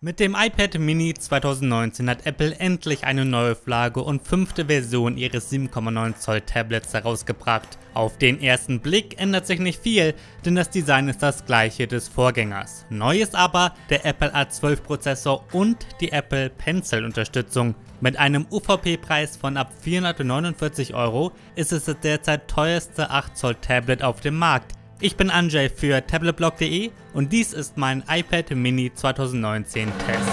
Mit dem iPad Mini 2019 hat Apple endlich eine Neuauflage und fünfte Version ihres 7,9 Zoll Tablets herausgebracht. Auf den ersten Blick ändert sich nicht viel, denn das Design ist das gleiche des Vorgängers. Neu ist aber der Apple A12 Prozessor und die Apple Pencil Unterstützung. Mit einem UVP-Preis von ab 449 Euro ist es das derzeit teuerste 8 Zoll Tablet auf dem Markt. Ich bin Anjay für tabletblog.de und dies ist mein iPad Mini 2019 Test.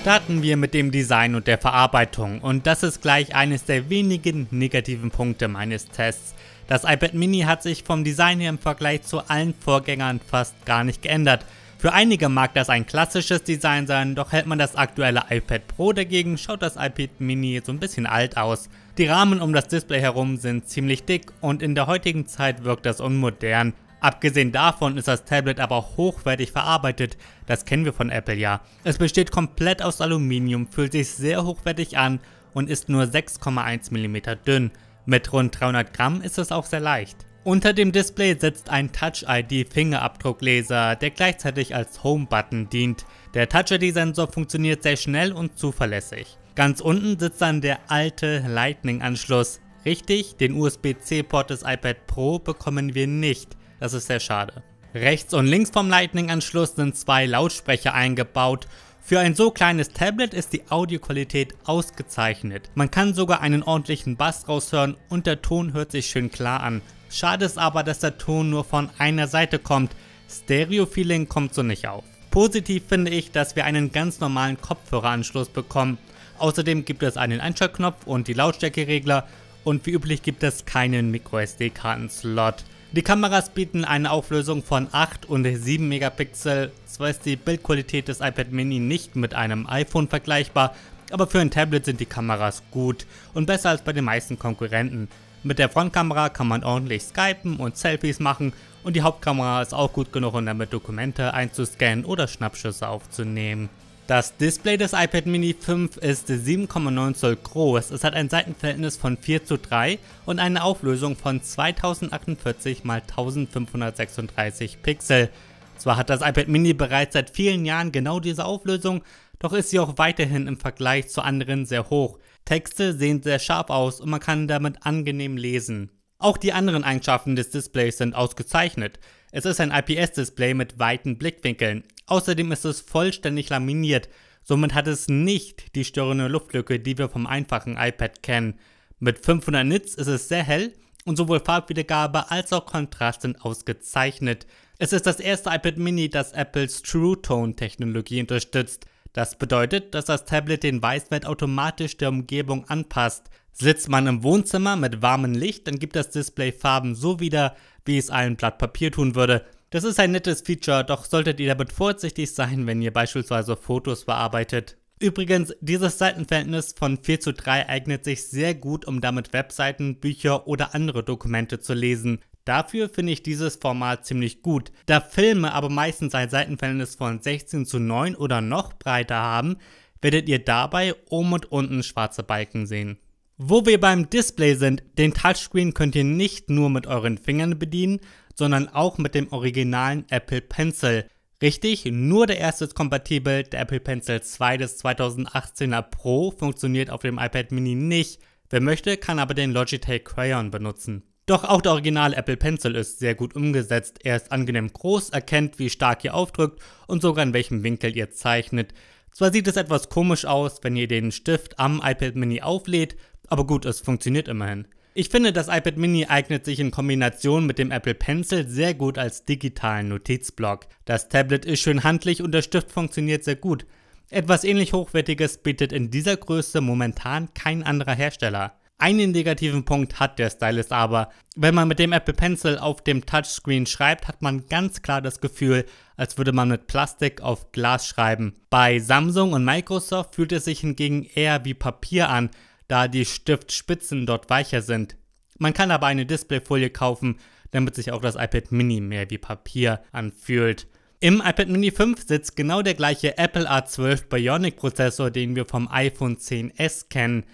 Starten wir mit dem Design und der Verarbeitung und das ist gleich eines der wenigen negativen Punkte meines Tests. Das iPad Mini hat sich vom Design her im Vergleich zu allen Vorgängern fast gar nicht geändert. Für einige mag das ein klassisches Design sein, doch hält man das aktuelle iPad Pro dagegen, schaut das iPad Mini so ein bisschen alt aus. Die Rahmen um das Display herum sind ziemlich dick und in der heutigen Zeit wirkt das unmodern. Abgesehen davon ist das Tablet aber hochwertig verarbeitet, das kennen wir von Apple ja. Es besteht komplett aus Aluminium, fühlt sich sehr hochwertig an und ist nur 6,1 mm dünn. Mit rund 300 Gramm ist es auch sehr leicht. Unter dem Display sitzt ein Touch-ID-Fingerabdruckleser, der gleichzeitig als Home-Button dient. Der Touch-ID-Sensor funktioniert sehr schnell und zuverlässig. Ganz unten sitzt dann der alte Lightning-Anschluss. Richtig, den USB-C-Port des iPad Pro bekommen wir nicht. Das ist sehr schade. Rechts und links vom Lightning-Anschluss sind zwei Lautsprecher eingebaut für ein so kleines Tablet ist die Audioqualität ausgezeichnet. Man kann sogar einen ordentlichen Bass raushören und der Ton hört sich schön klar an. Schade ist aber, dass der Ton nur von einer Seite kommt. Stereo-Feeling kommt so nicht auf. Positiv finde ich, dass wir einen ganz normalen Kopfhöreranschluss bekommen. Außerdem gibt es einen Einschaltknopf und die Lautstärkeregler und wie üblich gibt es keinen MicroSD-Karten-Slot. Die Kameras bieten eine Auflösung von 8 und 7 Megapixel. Zwar ist die Bildqualität des iPad Mini nicht mit einem iPhone vergleichbar, aber für ein Tablet sind die Kameras gut und besser als bei den meisten Konkurrenten. Mit der Frontkamera kann man ordentlich skypen und Selfies machen und die Hauptkamera ist auch gut genug, um damit Dokumente einzuscannen oder Schnappschüsse aufzunehmen. Das Display des iPad Mini 5 ist 7,9 Zoll groß. Es hat ein Seitenverhältnis von 4 zu 3 und eine Auflösung von 2048 x 1536 Pixel. Zwar hat das iPad Mini bereits seit vielen Jahren genau diese Auflösung, doch ist sie auch weiterhin im Vergleich zu anderen sehr hoch. Texte sehen sehr scharf aus und man kann damit angenehm lesen. Auch die anderen Eigenschaften des Displays sind ausgezeichnet. Es ist ein IPS-Display mit weiten Blickwinkeln. Außerdem ist es vollständig laminiert, somit hat es nicht die störende Luftlücke, die wir vom einfachen iPad kennen. Mit 500 Nits ist es sehr hell und sowohl Farbwiedergabe als auch Kontrast sind ausgezeichnet. Es ist das erste iPad Mini, das Apples True Tone Technologie unterstützt. Das bedeutet, dass das Tablet den Weißwert automatisch der Umgebung anpasst. Sitzt man im Wohnzimmer mit warmem Licht, dann gibt das Display Farben so wieder, wie es ein Blatt Papier tun würde. Das ist ein nettes Feature, doch solltet ihr damit vorsichtig sein, wenn ihr beispielsweise Fotos bearbeitet. Übrigens, dieses Seitenverhältnis von 4 zu 3 eignet sich sehr gut, um damit Webseiten, Bücher oder andere Dokumente zu lesen. Dafür finde ich dieses Format ziemlich gut. Da Filme aber meistens ein Seitenverhältnis von 16 zu 9 oder noch breiter haben, werdet ihr dabei oben und unten schwarze Balken sehen. Wo wir beim Display sind, den Touchscreen könnt ihr nicht nur mit euren Fingern bedienen, sondern auch mit dem originalen Apple Pencil. Richtig, nur der erste ist kompatibel, der Apple Pencil 2 des 2018er Pro funktioniert auf dem iPad Mini nicht. Wer möchte, kann aber den Logitech Crayon benutzen. Doch auch der originale Apple Pencil ist sehr gut umgesetzt. Er ist angenehm groß, erkennt, wie stark ihr aufdrückt und sogar in welchem Winkel ihr zeichnet. Zwar sieht es etwas komisch aus, wenn ihr den Stift am iPad Mini auflädt, aber gut, es funktioniert immerhin. Ich finde, das iPad Mini eignet sich in Kombination mit dem Apple Pencil sehr gut als digitalen Notizblock. Das Tablet ist schön handlich und der Stift funktioniert sehr gut. Etwas ähnlich Hochwertiges bietet in dieser Größe momentan kein anderer Hersteller. Einen negativen Punkt hat der Stylus aber. Wenn man mit dem Apple Pencil auf dem Touchscreen schreibt, hat man ganz klar das Gefühl, als würde man mit Plastik auf Glas schreiben. Bei Samsung und Microsoft fühlt es sich hingegen eher wie Papier an, da die Stiftspitzen dort weicher sind. Man kann aber eine Displayfolie kaufen, damit sich auch das iPad Mini mehr wie Papier anfühlt. Im iPad Mini 5 sitzt genau der gleiche Apple A12 Bionic Prozessor, den wir vom iPhone 10s kennen.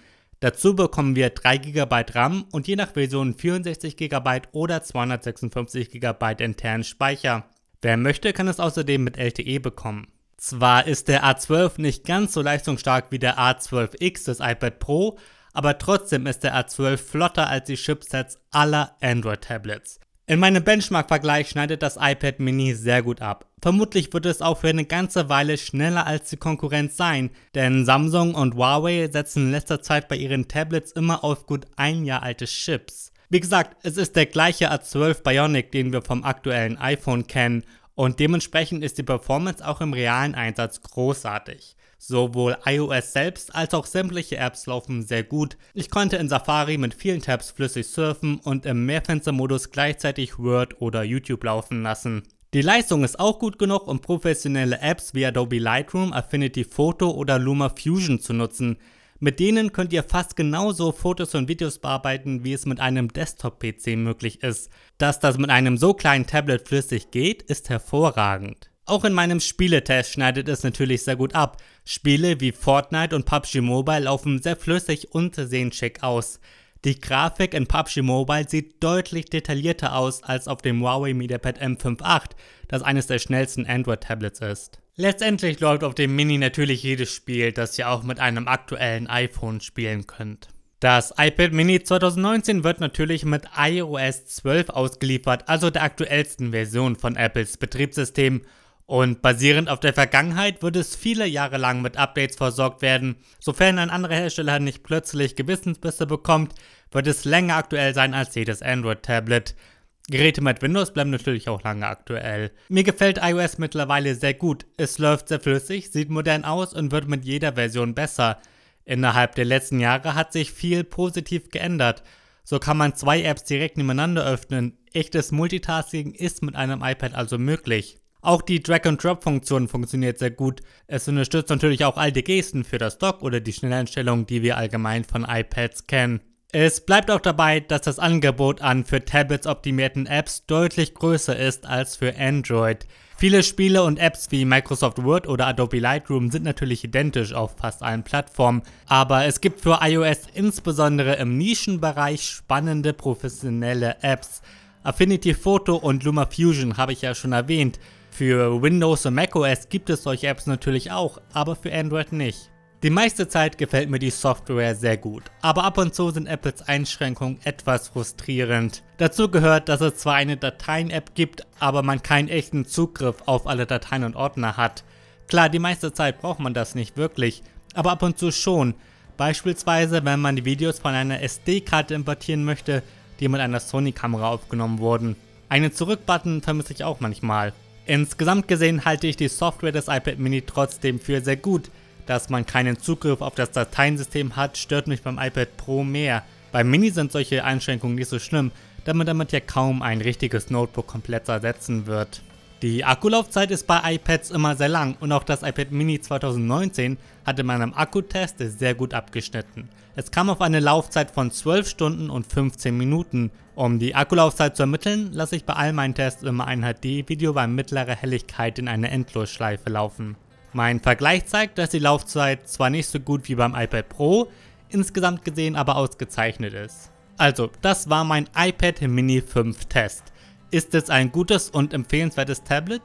Dazu bekommen wir 3 GB RAM und je nach Version 64 GB oder 256 GB internen Speicher. Wer möchte, kann es außerdem mit LTE bekommen. Zwar ist der A12 nicht ganz so leistungsstark wie der A12X des iPad Pro, aber trotzdem ist der A12 flotter als die Chipsets aller Android-Tablets. In meinem Benchmark-Vergleich schneidet das iPad Mini sehr gut ab. Vermutlich wird es auch für eine ganze Weile schneller als die Konkurrenz sein, denn Samsung und Huawei setzen in letzter Zeit bei ihren Tablets immer auf gut ein Jahr alte Chips. Wie gesagt, es ist der gleiche A12 Bionic, den wir vom aktuellen iPhone kennen und dementsprechend ist die Performance auch im realen Einsatz großartig. Sowohl iOS selbst als auch sämtliche Apps laufen sehr gut. Ich konnte in Safari mit vielen Tabs flüssig surfen und im Mehrfenstermodus gleichzeitig Word oder YouTube laufen lassen. Die Leistung ist auch gut genug, um professionelle Apps wie Adobe Lightroom, Affinity Photo oder Luma Fusion zu nutzen. Mit denen könnt ihr fast genauso Fotos und Videos bearbeiten, wie es mit einem Desktop-PC möglich ist. Dass das mit einem so kleinen Tablet flüssig geht, ist hervorragend. Auch in meinem Spieletest schneidet es natürlich sehr gut ab. Spiele wie Fortnite und PUBG Mobile laufen sehr flüssig und sehen schick aus. Die Grafik in PUBG Mobile sieht deutlich detaillierter aus als auf dem Huawei MediaPad M5.8, das eines der schnellsten Android-Tablets ist. Letztendlich läuft auf dem Mini natürlich jedes Spiel, das ihr auch mit einem aktuellen iPhone spielen könnt. Das iPad Mini 2019 wird natürlich mit iOS 12 ausgeliefert, also der aktuellsten Version von Apples Betriebssystem und basierend auf der Vergangenheit wird es viele Jahre lang mit Updates versorgt werden. Sofern ein anderer Hersteller nicht plötzlich Gewissensbisse bekommt, wird es länger aktuell sein als jedes Android-Tablet. Geräte mit Windows bleiben natürlich auch lange aktuell. Mir gefällt iOS mittlerweile sehr gut. Es läuft sehr flüssig, sieht modern aus und wird mit jeder Version besser. Innerhalb der letzten Jahre hat sich viel positiv geändert. So kann man zwei Apps direkt nebeneinander öffnen. Echtes Multitasking ist mit einem iPad also möglich. Auch die Drag-and-Drop-Funktion funktioniert sehr gut. Es unterstützt natürlich auch alte Gesten für das Dock oder die Schnelleinstellungen, die wir allgemein von iPads kennen. Es bleibt auch dabei, dass das Angebot an für Tablets optimierten Apps deutlich größer ist als für Android. Viele Spiele und Apps wie Microsoft Word oder Adobe Lightroom sind natürlich identisch auf fast allen Plattformen, aber es gibt für iOS insbesondere im Nischenbereich spannende professionelle Apps. Affinity Photo und LumaFusion habe ich ja schon erwähnt. Für Windows und macOS gibt es solche Apps natürlich auch, aber für Android nicht. Die meiste Zeit gefällt mir die Software sehr gut, aber ab und zu sind Apples Einschränkungen etwas frustrierend. Dazu gehört, dass es zwar eine Dateien-App gibt, aber man keinen echten Zugriff auf alle Dateien und Ordner hat. Klar, die meiste Zeit braucht man das nicht wirklich, aber ab und zu schon. Beispielsweise, wenn man die Videos von einer SD-Karte importieren möchte, die mit einer Sony-Kamera aufgenommen wurden. Einen Zurück-Button vermisse ich auch manchmal. Insgesamt gesehen halte ich die Software des iPad Mini trotzdem für sehr gut. Dass man keinen Zugriff auf das Dateiensystem hat, stört mich beim iPad Pro mehr. Beim Mini sind solche Einschränkungen nicht so schlimm, da man damit ja kaum ein richtiges Notebook komplett ersetzen wird. Die Akkulaufzeit ist bei iPads immer sehr lang und auch das iPad Mini 2019 hat in meinem Akkutest sehr gut abgeschnitten. Es kam auf eine Laufzeit von 12 Stunden und 15 Minuten. Um die Akkulaufzeit zu ermitteln, lasse ich bei all meinen Tests immer ein HD-Video bei mittlerer Helligkeit in eine Endlosschleife laufen. Mein Vergleich zeigt, dass die Laufzeit zwar nicht so gut wie beim iPad Pro, insgesamt gesehen aber ausgezeichnet ist. Also, das war mein iPad Mini 5 Test. Ist es ein gutes und empfehlenswertes Tablet?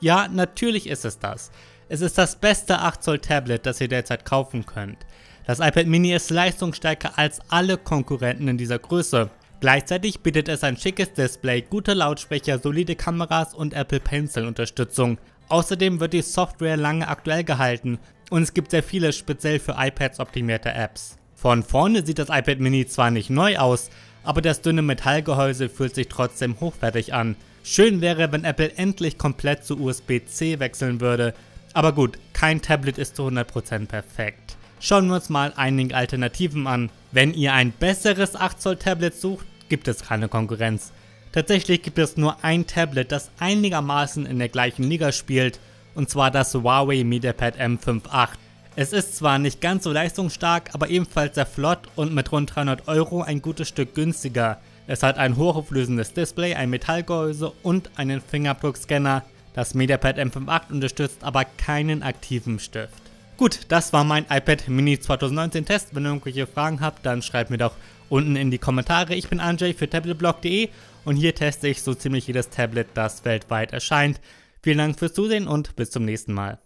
Ja, natürlich ist es das. Es ist das beste 8 Zoll Tablet, das ihr derzeit kaufen könnt. Das iPad Mini ist leistungsstärker als alle Konkurrenten in dieser Größe. Gleichzeitig bietet es ein schickes Display, gute Lautsprecher, solide Kameras und Apple Pencil Unterstützung. Außerdem wird die Software lange aktuell gehalten und es gibt sehr viele speziell für iPads optimierte Apps. Von vorne sieht das iPad Mini zwar nicht neu aus, aber das dünne Metallgehäuse fühlt sich trotzdem hochwertig an. Schön wäre, wenn Apple endlich komplett zu USB-C wechseln würde, aber gut, kein Tablet ist zu 100% perfekt. Schauen wir uns mal einige Alternativen an. Wenn ihr ein besseres 8 Zoll Tablet sucht, gibt es keine Konkurrenz. Tatsächlich gibt es nur ein Tablet, das einigermaßen in der gleichen Liga spielt, und zwar das Huawei MediaPad M5.8. Es ist zwar nicht ganz so leistungsstark, aber ebenfalls sehr flott und mit rund 300 Euro ein gutes Stück günstiger. Es hat ein hochauflösendes Display, ein Metallgehäuse und einen Fingerabdruckscanner. Das MediaPad M5.8 unterstützt aber keinen aktiven Stift. Gut, das war mein iPad Mini 2019 Test. Wenn ihr irgendwelche Fragen habt, dann schreibt mir doch unten in die Kommentare. Ich bin Anjay für tabletblog.de und hier teste ich so ziemlich jedes Tablet, das weltweit erscheint. Vielen Dank fürs Zusehen und bis zum nächsten Mal.